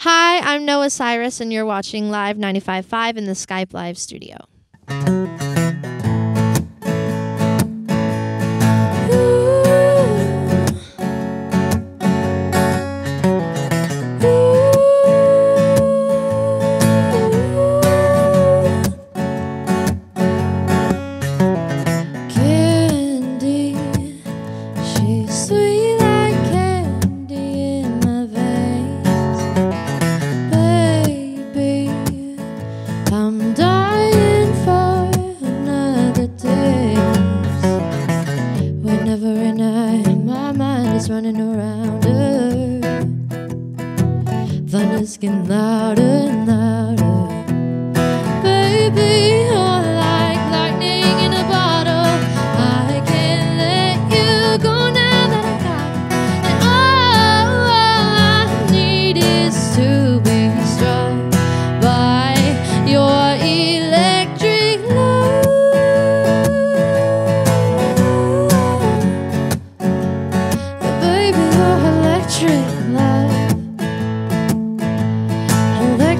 Hi, I'm Noah Cyrus, and you're watching Live 95.5 in the Skype Live studio. nære. Verden skal nære, nære. Baby.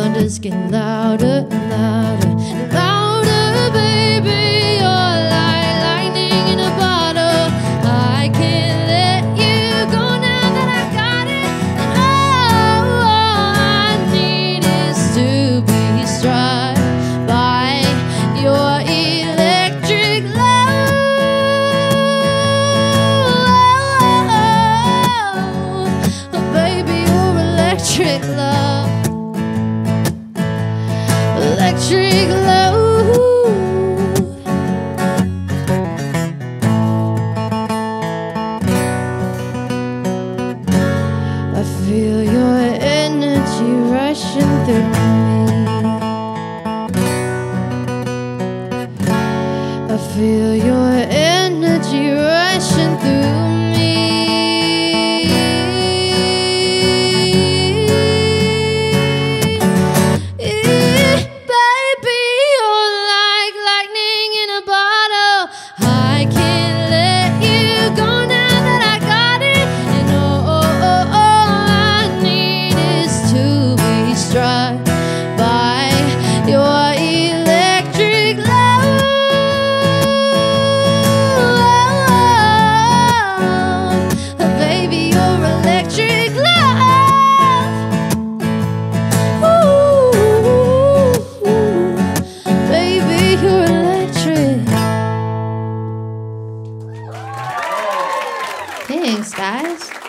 thunder's getting louder and louder and louder. electric love. I feel your energy rushing through me. I feel Thanks, guys.